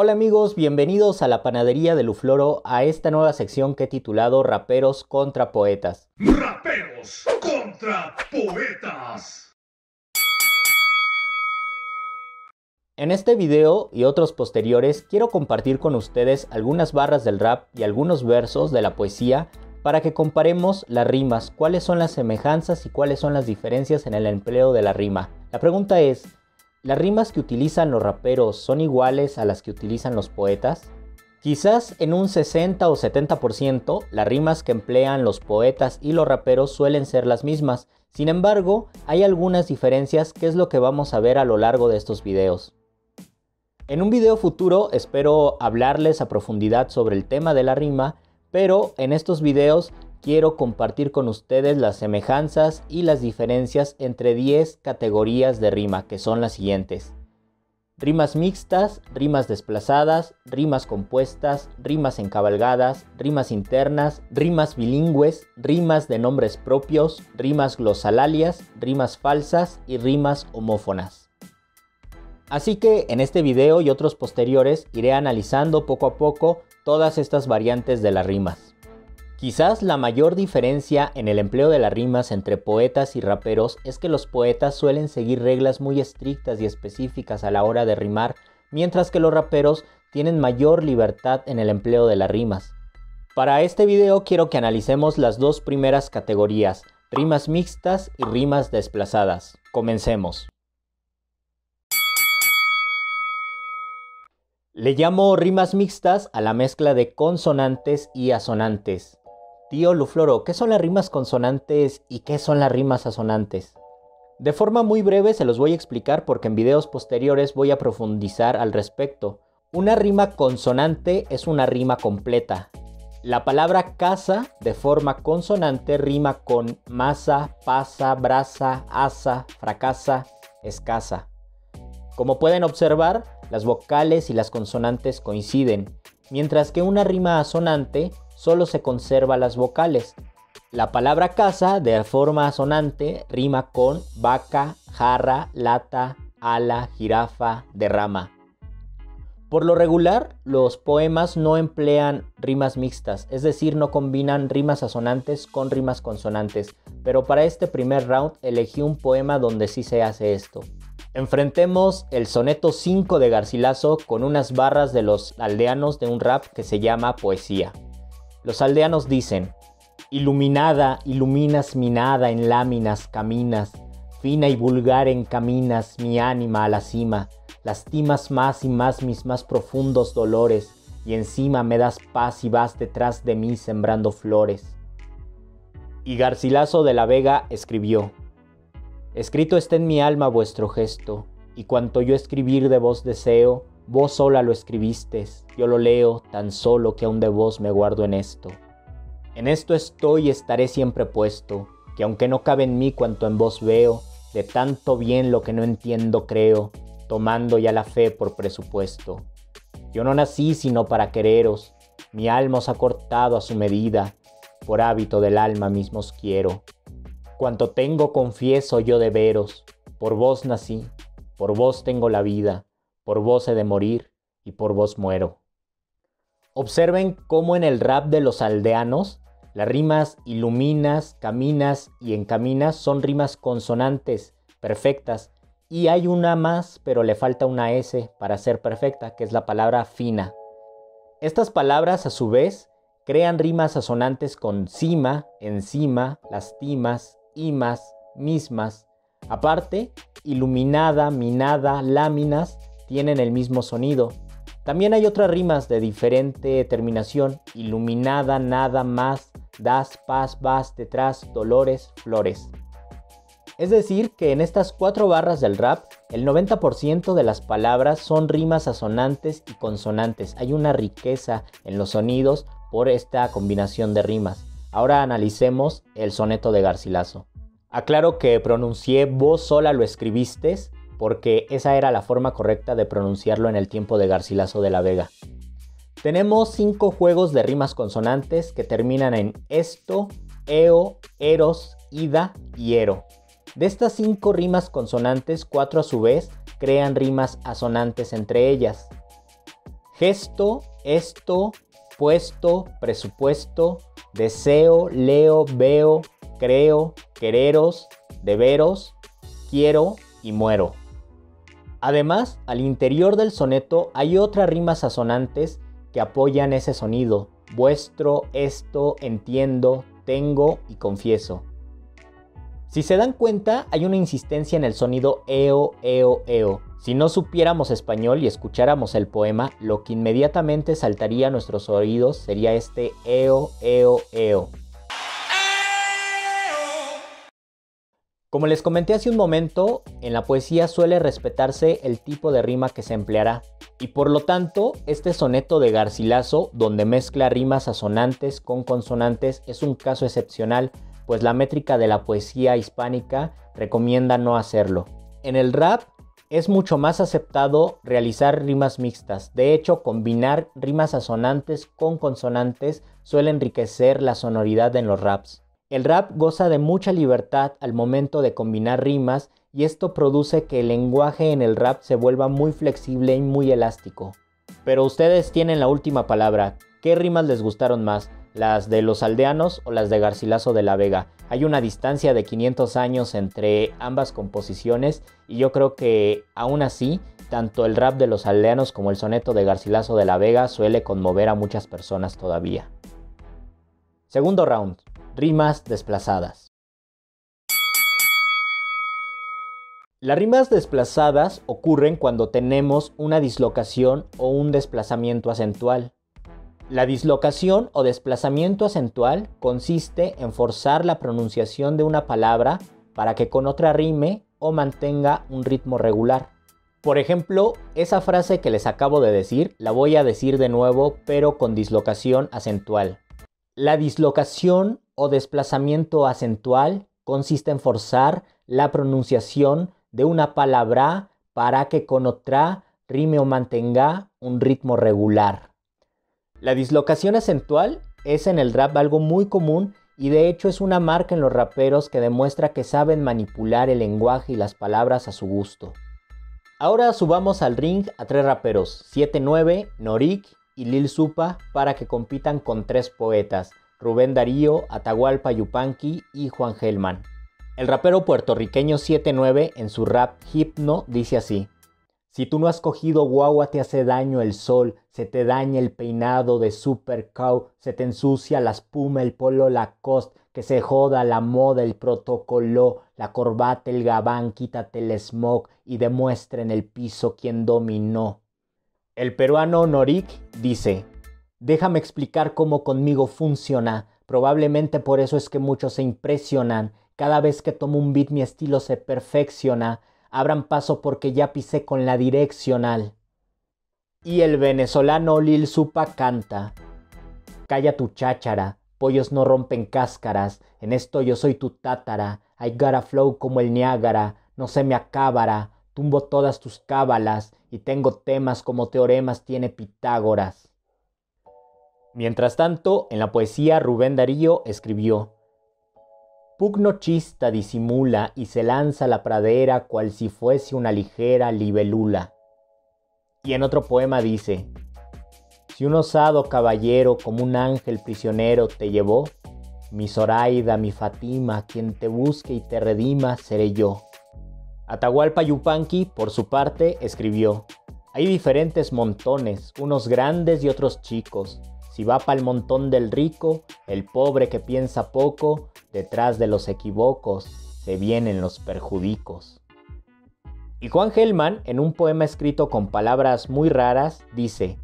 Hola amigos, bienvenidos a la panadería de Lufloro a esta nueva sección que he titulado Raperos contra Poetas. Raperos contra Poetas. En este video y otros posteriores quiero compartir con ustedes algunas barras del rap y algunos versos de la poesía para que comparemos las rimas, cuáles son las semejanzas y cuáles son las diferencias en el empleo de la rima. La pregunta es, ¿Las rimas que utilizan los raperos son iguales a las que utilizan los poetas? Quizás en un 60 o 70% las rimas que emplean los poetas y los raperos suelen ser las mismas, sin embargo hay algunas diferencias que es lo que vamos a ver a lo largo de estos videos. En un video futuro espero hablarles a profundidad sobre el tema de la rima, pero en estos videos quiero compartir con ustedes las semejanzas y las diferencias entre 10 categorías de rima, que son las siguientes. Rimas mixtas, rimas desplazadas, rimas compuestas, rimas encabalgadas, rimas internas, rimas bilingües, rimas de nombres propios, rimas glosalalias, rimas falsas y rimas homófonas. Así que en este video y otros posteriores iré analizando poco a poco todas estas variantes de las rimas. Quizás la mayor diferencia en el empleo de las rimas entre poetas y raperos es que los poetas suelen seguir reglas muy estrictas y específicas a la hora de rimar, mientras que los raperos tienen mayor libertad en el empleo de las rimas. Para este video quiero que analicemos las dos primeras categorías, rimas mixtas y rimas desplazadas. Comencemos. Le llamo rimas mixtas a la mezcla de consonantes y asonantes. Tío Lufloro, ¿qué son las rimas consonantes y qué son las rimas asonantes? De forma muy breve se los voy a explicar porque en videos posteriores voy a profundizar al respecto. Una rima consonante es una rima completa. La palabra casa de forma consonante rima con masa, pasa, brasa, asa, fracasa, escasa. Como pueden observar, las vocales y las consonantes coinciden, mientras que una rima asonante solo se conserva las vocales. La palabra casa, de forma asonante, rima con vaca, jarra, lata, ala, jirafa, derrama. Por lo regular, los poemas no emplean rimas mixtas, es decir, no combinan rimas asonantes con rimas consonantes, pero para este primer round elegí un poema donde sí se hace esto. Enfrentemos el soneto 5 de Garcilaso con unas barras de los aldeanos de un rap que se llama Poesía. Los aldeanos dicen, Iluminada, iluminas mi nada en láminas caminas, fina y vulgar encaminas mi ánima a la cima, lastimas más y más mis más profundos dolores, y encima me das paz y vas detrás de mí sembrando flores. Y Garcilaso de la Vega escribió, Escrito está en mi alma vuestro gesto, y cuanto yo escribir de vos deseo, Vos sola lo escribiste, yo lo leo tan solo que aún de vos me guardo en esto. En esto estoy y estaré siempre puesto, que aunque no cabe en mí cuanto en vos veo, de tanto bien lo que no entiendo creo, tomando ya la fe por presupuesto. Yo no nací sino para quereros, mi alma os ha cortado a su medida, por hábito del alma mismos quiero. Cuanto tengo confieso yo de veros, por vos nací, por vos tengo la vida por vos he de morir y por vos muero. Observen cómo en el rap de los aldeanos las rimas iluminas, caminas y encaminas son rimas consonantes perfectas y hay una más pero le falta una S para ser perfecta que es la palabra fina. Estas palabras a su vez crean rimas asonantes con cima, encima, lastimas, imas, mismas. Aparte, iluminada, minada, láminas tienen el mismo sonido. También hay otras rimas de diferente terminación, iluminada, nada más, das, paz, vas, detrás, dolores, flores. Es decir, que en estas cuatro barras del rap, el 90% de las palabras son rimas asonantes y consonantes. Hay una riqueza en los sonidos por esta combinación de rimas. Ahora analicemos el soneto de Garcilaso. Aclaro que pronuncié vos sola lo escribiste porque esa era la forma correcta de pronunciarlo en el tiempo de Garcilaso de la Vega. Tenemos cinco juegos de rimas consonantes que terminan en esto, eo, eros, ida y ero. De estas cinco rimas consonantes, cuatro a su vez crean rimas asonantes entre ellas. Gesto, esto, puesto, presupuesto, deseo, leo, veo, creo, quereros, deberos, quiero y muero. Además, al interior del soneto hay otras rimas asonantes que apoyan ese sonido, vuestro, esto, entiendo, tengo y confieso. Si se dan cuenta, hay una insistencia en el sonido eo, eo, eo. Si no supiéramos español y escucháramos el poema, lo que inmediatamente saltaría a nuestros oídos sería este eo, eo, eo. Como les comenté hace un momento, en la poesía suele respetarse el tipo de rima que se empleará, y por lo tanto, este soneto de Garcilaso, donde mezcla rimas asonantes con consonantes, es un caso excepcional, pues la métrica de la poesía hispánica recomienda no hacerlo. En el rap es mucho más aceptado realizar rimas mixtas, de hecho, combinar rimas asonantes con consonantes suele enriquecer la sonoridad en los raps. El rap goza de mucha libertad al momento de combinar rimas y esto produce que el lenguaje en el rap se vuelva muy flexible y muy elástico. Pero ustedes tienen la última palabra. ¿Qué rimas les gustaron más? ¿Las de los aldeanos o las de Garcilaso de la Vega? Hay una distancia de 500 años entre ambas composiciones y yo creo que aún así, tanto el rap de los aldeanos como el soneto de Garcilaso de la Vega suele conmover a muchas personas todavía. Segundo round. Rimas desplazadas. Las rimas desplazadas ocurren cuando tenemos una dislocación o un desplazamiento acentual. La dislocación o desplazamiento acentual consiste en forzar la pronunciación de una palabra para que con otra rime o mantenga un ritmo regular. Por ejemplo, esa frase que les acabo de decir la voy a decir de nuevo pero con dislocación acentual. La dislocación o desplazamiento acentual consiste en forzar la pronunciación de una palabra para que con otra rime o mantenga un ritmo regular. La dislocación acentual es en el rap algo muy común y de hecho es una marca en los raperos que demuestra que saben manipular el lenguaje y las palabras a su gusto. Ahora subamos al ring a tres raperos, 7-9, Norik y Lil Supa para que compitan con tres poetas, Rubén Darío, Atahualpa Yupanqui y Juan Gelman. El rapero puertorriqueño 79 en su rap Hipno dice así: Si tú no has cogido guagua te hace daño el sol, se te daña el peinado de super cow, se te ensucia la espuma, el polo, la cost, que se joda la moda, el protocolo, la corbata, el gabán, quítate el smog y demuestra en el piso quién dominó. El peruano Norik dice, déjame explicar cómo conmigo funciona, probablemente por eso es que muchos se impresionan, cada vez que tomo un beat mi estilo se perfecciona, abran paso porque ya pisé con la direccional. Y el venezolano Lil Supa canta, calla tu cháchara, pollos no rompen cáscaras, en esto yo soy tu tátara, I got flow como el Niágara, no se me acabará, tumbo todas tus cábalas y tengo temas como teoremas tiene Pitágoras. Mientras tanto, en la poesía Rubén Darío escribió Pugno chista disimula y se lanza a la pradera cual si fuese una ligera libelula. Y en otro poema dice, Si un osado caballero como un ángel prisionero te llevó, mi Zoraida, mi Fatima, quien te busque y te redima, seré yo. Atahualpa Yupanqui, por su parte, escribió, Hay diferentes montones, unos grandes y otros chicos. Si va el montón del rico, el pobre que piensa poco, detrás de los equivocos se vienen los perjudicos. Y Juan Gelman, en un poema escrito con palabras muy raras, dice,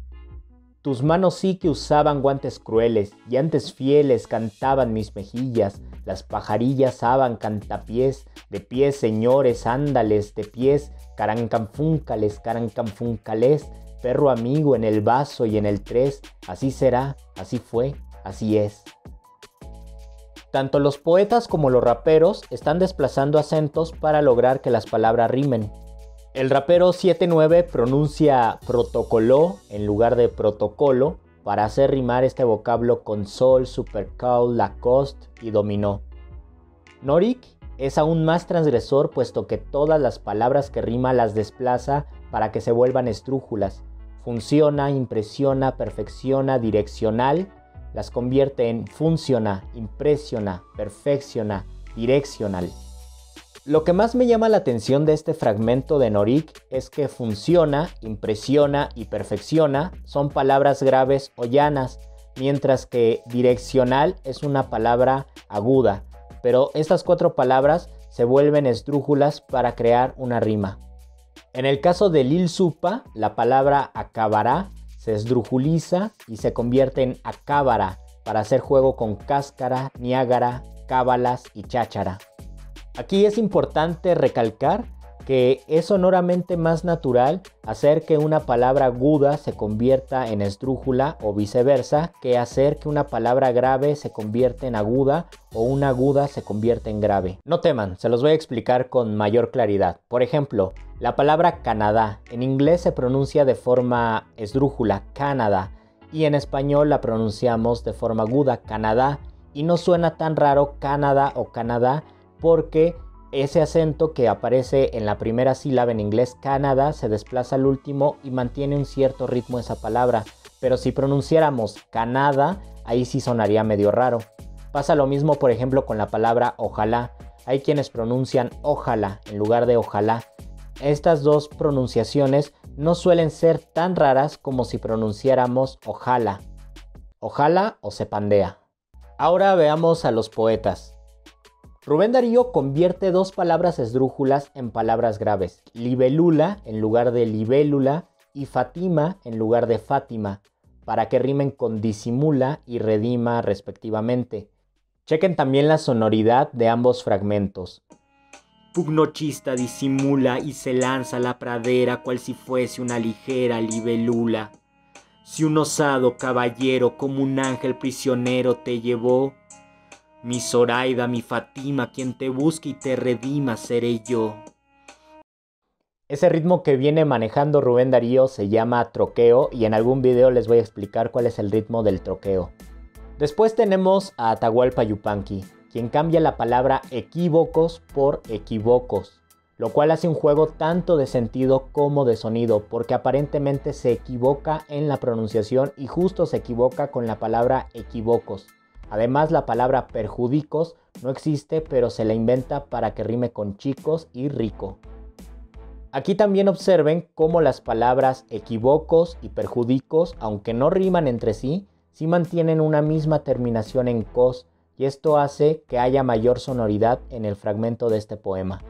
tus manos sí que usaban guantes crueles, y antes fieles cantaban mis mejillas, las pajarillas aban cantapiés, de pies señores, ándales, de pies, carancanfúncales, carancanfuncales, perro amigo en el vaso y en el tres, así será, así fue, así es. Tanto los poetas como los raperos están desplazando acentos para lograr que las palabras rimen. El rapero 79 pronuncia protocolo en lugar de protocolo para hacer rimar este vocablo con sol, supercow, lacoste y dominó. Norik es aún más transgresor puesto que todas las palabras que rima las desplaza para que se vuelvan estrújulas, funciona, impresiona, perfecciona, direccional, las convierte en funciona, impresiona, perfecciona, direccional. Lo que más me llama la atención de este fragmento de Norik es que funciona, impresiona y perfecciona son palabras graves o llanas, mientras que direccional es una palabra aguda, pero estas cuatro palabras se vuelven esdrújulas para crear una rima. En el caso de Lil Supa, la palabra acabará se esdrujuliza y se convierte en acábara para hacer juego con cáscara, niágara, cábalas y cháchara. Aquí es importante recalcar que es sonoramente más natural hacer que una palabra aguda se convierta en esdrújula o viceversa que hacer que una palabra grave se convierta en aguda o una aguda se convierta en grave. No teman, se los voy a explicar con mayor claridad. Por ejemplo, la palabra Canadá en inglés se pronuncia de forma esdrújula, Canadá, y en español la pronunciamos de forma aguda, Canadá, y no suena tan raro Canadá o Canadá porque ese acento que aparece en la primera sílaba en inglés Canadá se desplaza al último y mantiene un cierto ritmo esa palabra, pero si pronunciáramos Canadá, ahí sí sonaría medio raro. Pasa lo mismo por ejemplo con la palabra ojalá. Hay quienes pronuncian ojalá en lugar de ojalá. Estas dos pronunciaciones no suelen ser tan raras como si pronunciáramos ojalá. Ojalá o se pandea. Ahora veamos a los poetas. Rubén Darío convierte dos palabras esdrújulas en palabras graves, libelula en lugar de libélula y Fatima en lugar de Fátima, para que rimen con disimula y redima respectivamente. Chequen también la sonoridad de ambos fragmentos. Pugnochista disimula y se lanza a la pradera cual si fuese una ligera libélula. Si un osado caballero como un ángel prisionero te llevó, mi Zoraida, mi Fatima, quien te busque y te redima seré yo. Ese ritmo que viene manejando Rubén Darío se llama troqueo y en algún video les voy a explicar cuál es el ritmo del troqueo. Después tenemos a Atahualpa Yupanqui, quien cambia la palabra equívocos por equivocos, lo cual hace un juego tanto de sentido como de sonido, porque aparentemente se equivoca en la pronunciación y justo se equivoca con la palabra equivocos. Además, la palabra perjudicos no existe, pero se la inventa para que rime con chicos y rico. Aquí también observen cómo las palabras equivocos y perjudicos, aunque no riman entre sí, sí mantienen una misma terminación en cos, y esto hace que haya mayor sonoridad en el fragmento de este poema.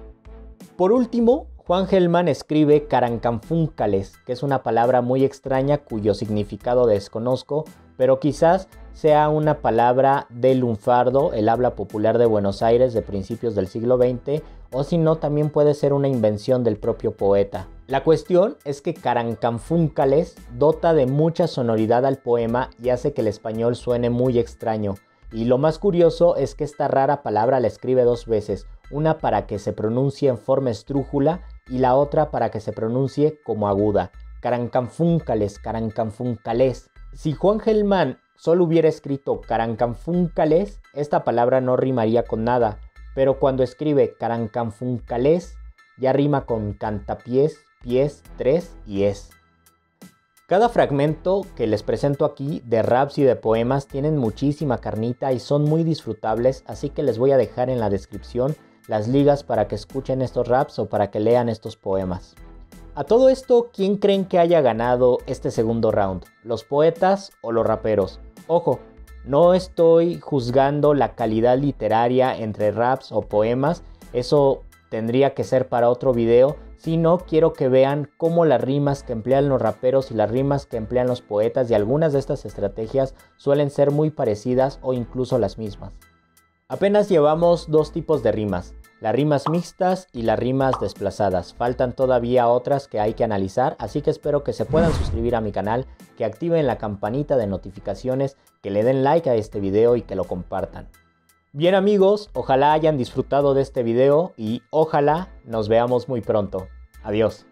Por último, Juan Gelman escribe carancanfúncales, que es una palabra muy extraña cuyo significado desconozco, pero quizás sea una palabra de lunfardo, el habla popular de Buenos Aires de principios del siglo XX, o si no, también puede ser una invención del propio poeta. La cuestión es que Carancanfúncales dota de mucha sonoridad al poema y hace que el español suene muy extraño. Y lo más curioso es que esta rara palabra la escribe dos veces, una para que se pronuncie en forma estrújula y la otra para que se pronuncie como aguda. Carancanfúncales, carancanfúncales. Si Juan Gelman solo hubiera escrito carancanfúncales, esta palabra no rimaría con nada, pero cuando escribe carancanfúncales, ya rima con cantapiés, pies, tres y es. Cada fragmento que les presento aquí de raps y de poemas tienen muchísima carnita y son muy disfrutables, así que les voy a dejar en la descripción las ligas para que escuchen estos raps o para que lean estos poemas. A todo esto, ¿quién creen que haya ganado este segundo round? ¿Los poetas o los raperos? Ojo, no estoy juzgando la calidad literaria entre raps o poemas, eso tendría que ser para otro video, sino quiero que vean cómo las rimas que emplean los raperos y las rimas que emplean los poetas y algunas de estas estrategias suelen ser muy parecidas o incluso las mismas. Apenas llevamos dos tipos de rimas, las rimas mixtas y las rimas desplazadas. Faltan todavía otras que hay que analizar, así que espero que se puedan suscribir a mi canal, que activen la campanita de notificaciones, que le den like a este video y que lo compartan. Bien amigos, ojalá hayan disfrutado de este video y ojalá nos veamos muy pronto. Adiós.